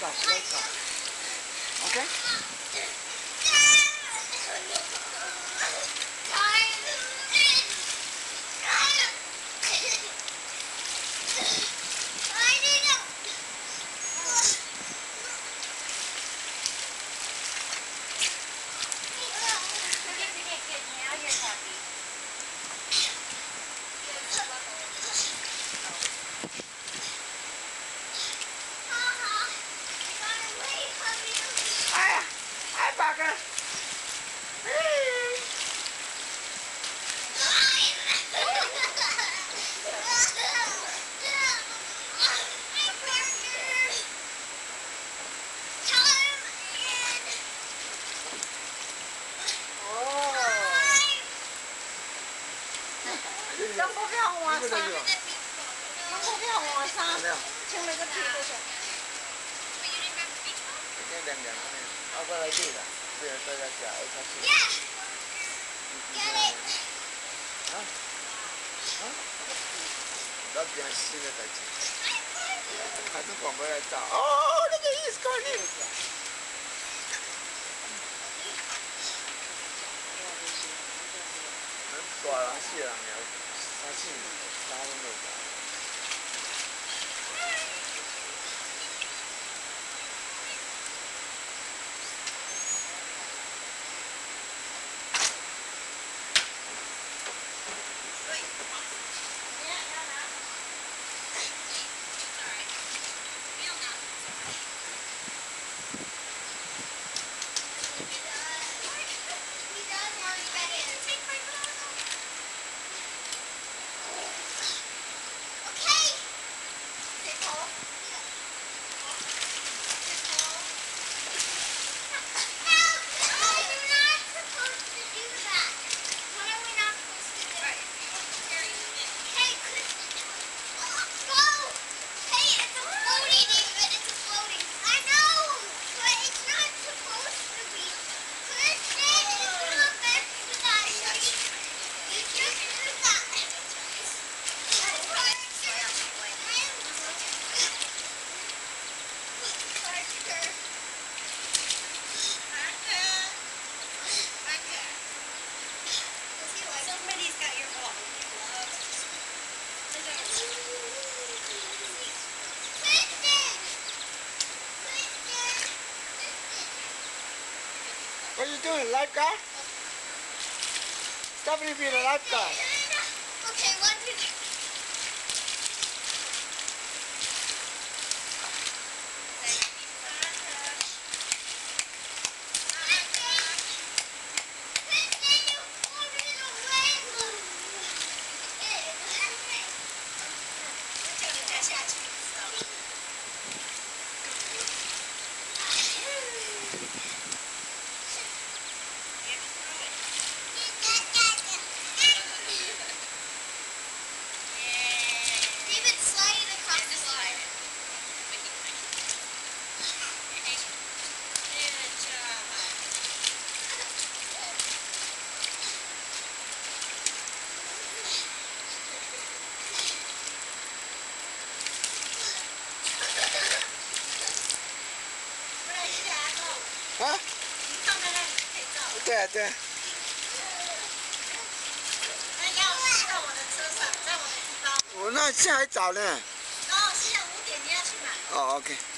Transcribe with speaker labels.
Speaker 1: vai
Speaker 2: cá, vai cá. 票换衫，中国票换衫，穿你个皮都行。
Speaker 1: 今凉凉的，我过来煮啦，不要在家吃，爱吃吃。啊？啊？那边新的在吃，还是广播来找？哦，那个意思搞定。三四三拢袂大。Doing, lifeguard? Stephanie being a lifeguard. 对啊对啊。我那现在还早呢。
Speaker 3: 然后现在五点你要去买。
Speaker 1: 哦，OK。